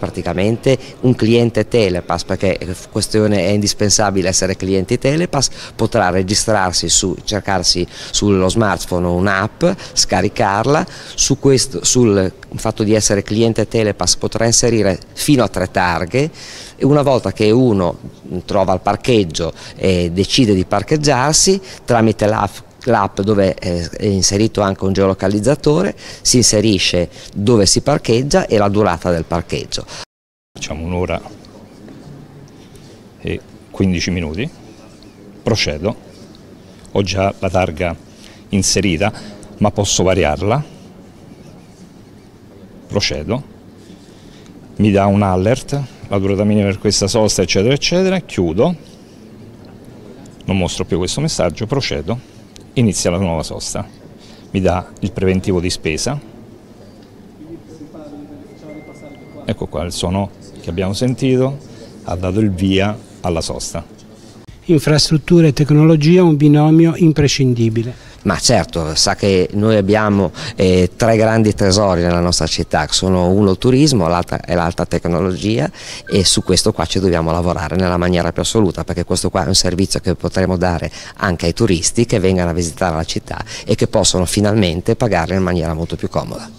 Praticamente un cliente Telepass, perché questione è indispensabile essere clienti Telepass, potrà registrarsi, su, cercarsi sullo smartphone un'app, scaricarla, su questo, sul fatto di essere cliente Telepass potrà inserire fino a tre targhe. E una volta che uno trova il parcheggio e decide di parcheggiarsi, tramite l'app l'app dove è inserito anche un geolocalizzatore, si inserisce dove si parcheggia e la durata del parcheggio. Facciamo un'ora e 15 minuti, procedo, ho già la targa inserita ma posso variarla, procedo, mi dà un alert, la durata minima per questa sosta eccetera eccetera, chiudo, non mostro più questo messaggio, procedo inizia la nuova sosta. Mi dà il preventivo di spesa. Ecco qua il suono che abbiamo sentito, ha dato il via alla sosta. Infrastruttura e tecnologia un binomio imprescindibile. Ma certo, sa che noi abbiamo eh, tre grandi tesori nella nostra città, sono uno il turismo e l'alta tecnologia e su questo qua ci dobbiamo lavorare nella maniera più assoluta perché questo qua è un servizio che potremo dare anche ai turisti che vengano a visitare la città e che possono finalmente pagarla in maniera molto più comoda.